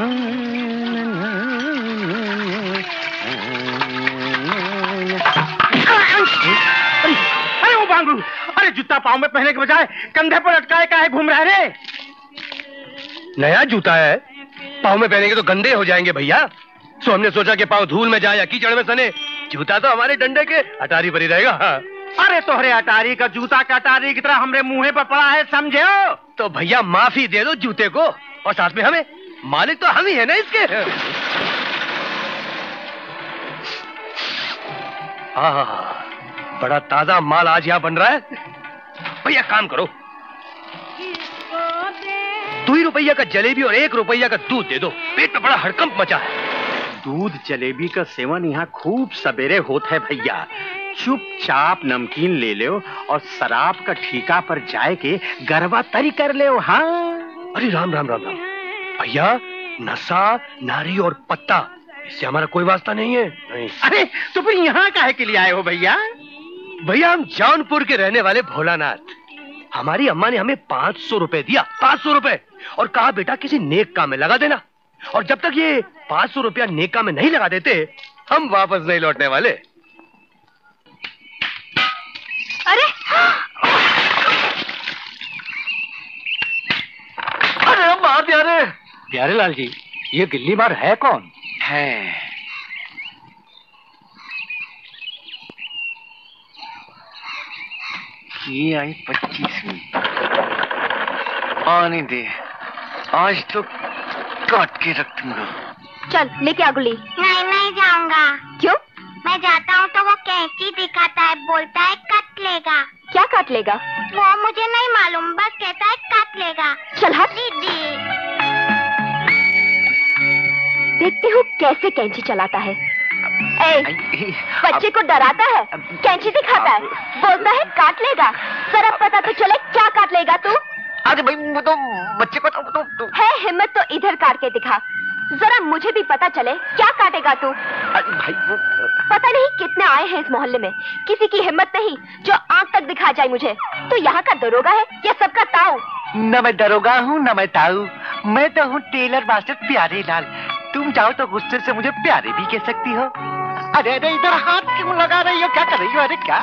अरे वो बांगू अरे जूता पाँव में पहने के बजाय कंधे पर लटकाए का है घूम रहे रे। नया जूता है। पाँव में पहनेंगे तो गंदे हो जाएँगे भैया। सो हमने सोचा कि पाँव धूल में जाए या कीचड़ में सने। जूता तो हमारे डंडे के अटारी पर ही रहेगा हाँ। अरे तोहरे अटारी का जूता का अटारी की तरह हमरे मुँह पर पड़ा है समझे तो भैया माफ़ी दे दो जूते को और साथ में हमें मालिक तो हम ही है ना इसके। हाँ हाँ हाँ। बड़ा ताज़ा माल आज यहाँ बन रहा है। भैया काम करो। दो ही रुपया का जलेबी और एक रुपया का दूध दे दो। पेट में बड़ा हड़कंप मचा है। दूध जलेबी का सेवन यहाँ खूब सवेरे होता है भैया। चुपचाप नमकीन ले लो और शराब का ठीका पर जाए के गरबा तरी कर ले हाँ? अरे राम राम राम राम। भैया नशा नारी और पत्ता इससे हमारा कोई वास्ता नहीं है। नहीं। अरे तो फिर यहाँ काहे के लिए आए हो भैया? भैया हम जौनपुर के रहने वाले भोलानाथ। हमारी अम्मा ने हमें पाँच सौ रुपए दिया पाँच सौ रुपए। और कहा बेटा किसी नेक काम में लगा देना। और जब तक ये पाँच सौ रुपया नेक काम में नहीं लगा देते हम वापस नहीं लौटने वाले। प्यारे लाल जी ये गिल्ली बार है कौन? है। ये आई पच्चीसवीं। आने दे। आज तो काट के रख दूँगा। चल लेके आ गुल्ली नहीं नहीं जाऊँगा। क्यों? मैं जाता हूँ तो वो कैंची दिखाता है बोलता है कट लेगा। क्या काट लेगा? वो मुझे नहीं मालूम बस कहता है काट लेगा। चल हाथ दीदी। देखते हो कैसे कैंची चलाता है। ए, बच्चे को डराता है? कैंची दिखाता है? बोलता है काट लेगा। जरा पता तो चले क्या काट लेगा तू? अरे भाई वो तो बच्चे को तो, तो, तो। है हिम्मत तो इधर काट के दिखा। जरा मुझे भी पता चले क्या काटेगा तू? भाई वो पता नहीं कितने आए हैं इस मोहल्ले में। किसी की हिम्मत नहीं जो आँख तक दिखा जाए मुझे। तो यहाँ का दरोगा है या सबका ताऊ? न मैं दरोगा हूँ न मैं ताऊ। मैं तो हूँ टेलर मास्टर प्यारे लाल। तुम चाहो तो गुस्से से मुझे प्यारे भी कह सकती हो। अरे अरे इधर हाथ क्यों लगा रही हो? क्या कर रही हो? अरे क्या?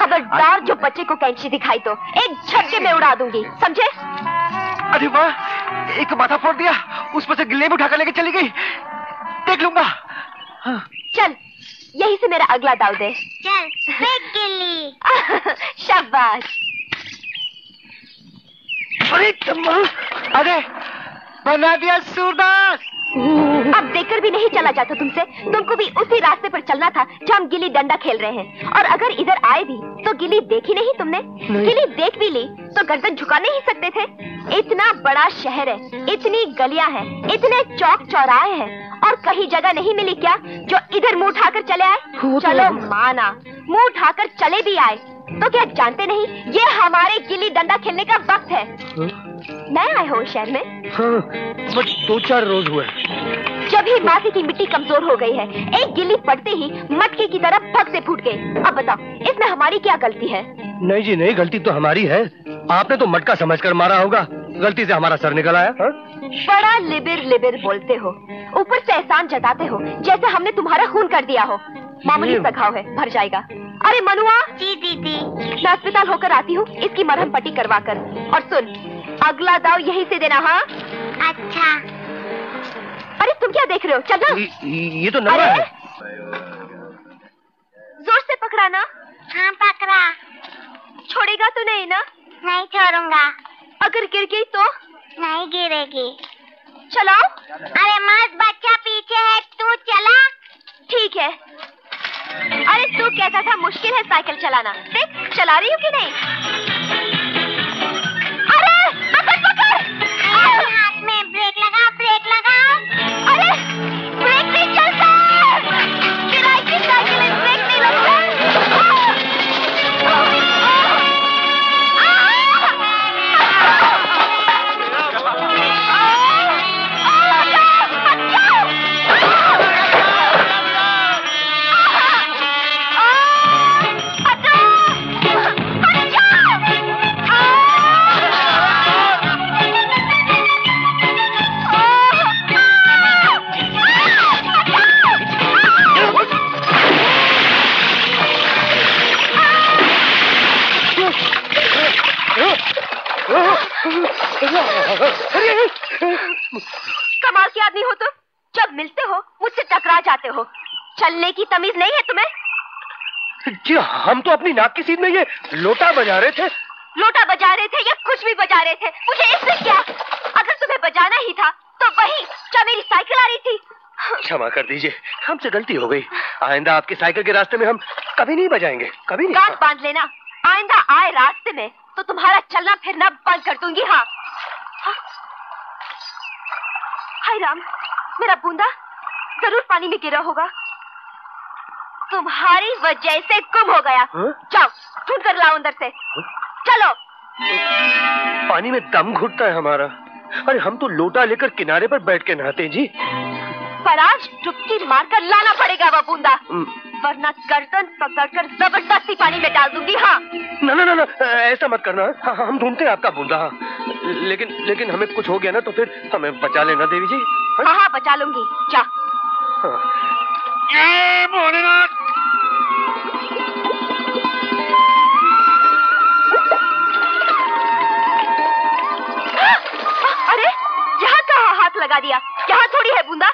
खबरदार जो बच्चे को कैंची दिखाई तो एक झटके में उड़ा दूँगी समझे? अरे वाह एक माथा फोड़ दिया उस पर से गिले में उठाकर लेके चली गई। देख लूँगा। हाँ। चल यही से मेरा अगला दाव दे। चल गिल्ली। शाबाश। अरे अरे बना दिया सूरदास। अब देखकर भी नहीं चला जाता तुमसे। तुमको भी उसी रास्ते पर चलना था जहाँ हम गिल्ली डंडा खेल रहे हैं। और अगर इधर आए भी तो गिल्ली देखी नहीं तुमने? नहीं। गिली देख भी ली तो गर्दन झुका नहीं सकते थे? इतना बड़ा शहर है इतनी गलियाँ हैं इतने चौक चौराहे हैं और कहीं जगह नहीं मिली क्या जो इधर मुँह उठाकर चले आए? चलो माना मुँह उठाकर चले भी आए। तो क्या जानते नहीं ये हमारे गिल्ली डंडा खेलने का वक्त है? नए आए हो शहर में? हाँ, बस दो चार रोज हुए। जब ही माथे की मिट्टी कमज़ोर हो गई है एक गिल्ली पड़ते ही मटके की तरह भग से फूट गई। अब बताओ इसमें हमारी क्या गलती है? नहीं जी नहीं गलती तो हमारी है। आपने तो मटका समझकर मारा होगा। गलती से हमारा सर निकल आया। हा? बड़ा लिबिर लिबिर बोलते हो। ऊपर से एहसान जताते हो जैसे हमने तुम्हारा खून कर दिया हो। मामूली सघाव है भर जाएगा। अरे मनुआ! जी दीदी। मैं अस्पताल होकर आती हूँ इसकी मरहम पट्टी करवा कर और सुन अगला दाव यहीं से देना हाँ? अच्छा। अरे तुम क्या देख रहे हो? चल ये, तो नवा है। ज़ोर से पकड़ा ना हाँ पकड़ा। छोड़ेगा तो नहीं ना? नहीं छोड़ूँगा। अगर गिर गई तो? नहीं गिरेगी। चलाओ। अरे मस्त बच्चा पीछे है। तू चला। ठीक है। अरे तू कहता था? मुश्किल है साइकिल चलाना। देख चला रही हूँ कि नहीं? कमाल के आदमी हो तुम। जब मिलते हो मुझसे टकरा जाते हो। चलने की तमीज नहीं है तुम्हें? जी हम तो अपनी नाक की सीध में ये लोटा बजा रहे थे। लोटा बजा रहे थे या कुछ भी बजा रहे थे? मुझे इससे क्या? अगर तुम्हें बजाना ही था तो वही जब मेरी साइकिल आ रही थी। क्षमा कर दीजिए हमसे गलती हो गई। आइंदा आपकी साइकिल के रास्ते में हम कभी नहीं बजाएँगे कभी नहीं। गांठ बाँध लेना। आइंदा आए रास्ते में तो तुम्हारा चलना फिरना बंद कर दूँगी हाँ। हाँ। हाय राम मेरा बूंदा ज़रूर पानी में गिरा होगा। तुम्हारी वजह से गुम हो गया। हाँ? जाओ ढूंढ कर लाओ अंदर से। चलो। पानी में दम घुटता है हमारा। अरे हम तो लोटा लेकर किनारे पर बैठ के नहाते हैं जी। पर आज डुबकी मारकर लाना पड़ेगा वह बूंदा। हम्म, वरना गर्दन पकड़कर ज़बरदस्ती पानी में डाल दूँगी हाँ। ना ना ना ना ऐसा मत करना। हाँ, हाँ, हम ढूंढते हैं आपका बूंदा हाँ। लेकिन लेकिन हमें कुछ हो गया ना तो फिर हमें बचा लेना देवी जी। हाँ? हाँ हाँ बचा लूँगी। जा। हाँ। अरे यहाँ कहाँ हाथ लगा दिया? यहाँ थोड़ी है बूंदा।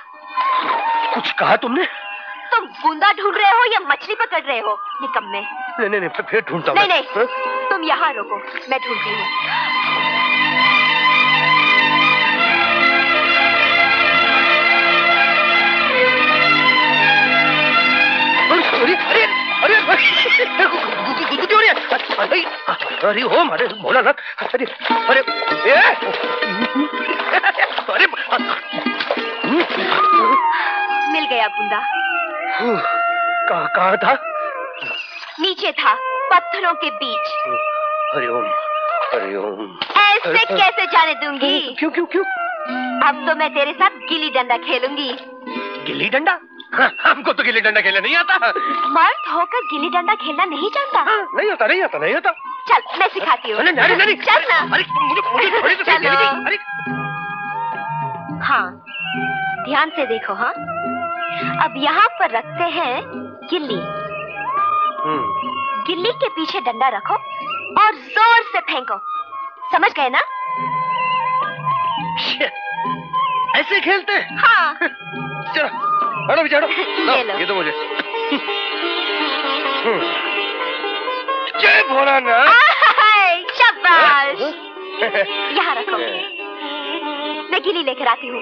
कुछ कहा तुमने? तुम बूंदा ढूंढ रहे हो या मछली पकड़ रहे हो? निकम्मे। नहीं नहीं नहीं फिर- ढूंढता हूँ नहीं नहीं हाँ? तुम यहाँ रुको मैं ढूंढती हूँ। अरे अरे अरे अरे गुदगुदी हो रही है? अरे अरे अरे भोलानाथ अरे अरे ए! अरे मिल गया बूंदा। कहाँ कहाँ था? नीचे था पत्थरों के बीच। हरि ओम ओम। ऐसे कैसे जाने दूँगी? क्यों क्यों क्यों? अब तो मैं तेरे साथ गिल्ली डंडा खेलूँगी। गिल्ली डंडा? हाँ, हमको तो गिल्ली डंडा खेलना नहीं आता। मर्द होकर गिल्ली डंडा खेलना नहीं जानता। हाँ, नहीं आता नहीं आता नहीं आता। चल मैं सिखाती हूँ। चल ना। मुझे मुझे थोड़ी तो अरे। हाँ ध्यान से देखो हाँ? अब यहाँ पर रखते हैं गिल्ली। हम्म, गिल्ली के पीछे डंडा रखो और ज़ोर से फेंको। समझ गए ना? ऐसे खेलते? हैं। हाँ चलो बिचारो ये लो। ये तो मुझे। हम्म। जय भोलानाथ आहाय, शाबाश। यहाँ रखो। मैं गिल्ली लेकर आती हूँ।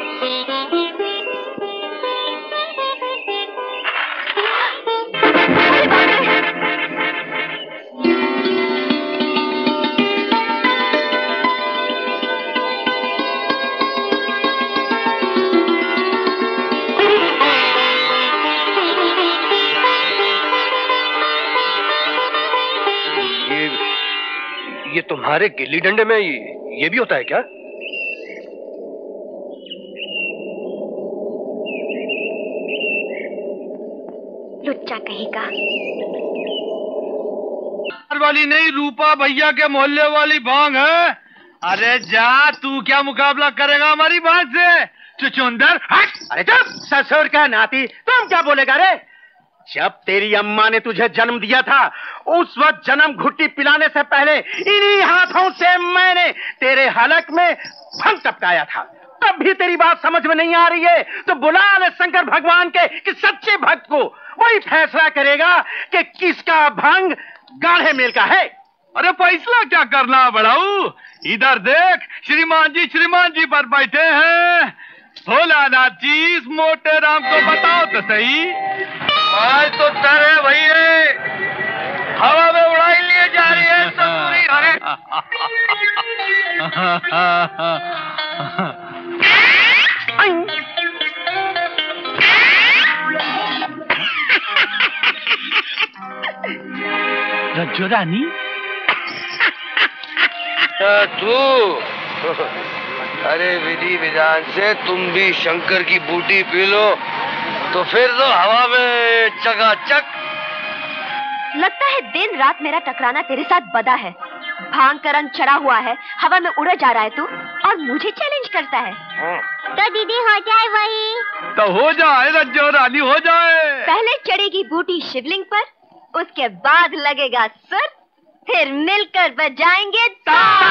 तुम्हारे गिल्ली डंडे में ये, भी होता है क्या? लुच्चा कहीं का वाली नहीं रूपा भैया के मोहल्ले वाली बांग है। अरे जा तू क्या मुकाबला करेगा हमारी बांग से? चुचुंदर हट! अरे चुप ससुर का नाती तुम क्या बोलेगा रे? जब तेरी अम्मा ने तुझे जन्म दिया था, उस वक्त जन्म घुट्टी पिलाने से पहले इन्हीं हाथों से मैंने तेरे हलक में फल टपकाया था। तब भी तेरी बात समझ में नहीं आ रही है तो बुला ले शंकर भगवान के, कि सच्चे भक्त को वही फैसला करेगा कि किसका भंग गाढ़े मेल का है। अरे फैसला क्या करना बड़ाऊ? इधर देख, श्रीमान जी श्रीमान जी पर बैठे हैं। भोलानाथ जी, इस मोटे राम को बताओ तो सही। आज तो तेरे भैया हवा में उड़ाई लिए जा रही है तंदूरी अरे रज्जो रानी? तू। अरे विधि विधान से तुम भी शंकर की बूटी पी लो। तो फिर तो हवा में चकाचक। लगता है दिन रात मेरा टकराना तेरे साथ बदा है। भाँग का रंग चढ़ा हुआ है हवा में उड़ा जा रहा है तू और मुझे चैलेंज करता है। तो दीदी हो जाए वही। तो हो जाए रज्जो रानी हो जाए। पहले चढ़ेगी बूटी शिवलिंग पर उसके बाद लगेगा सर फिर मिलकर बजाएँगे ताल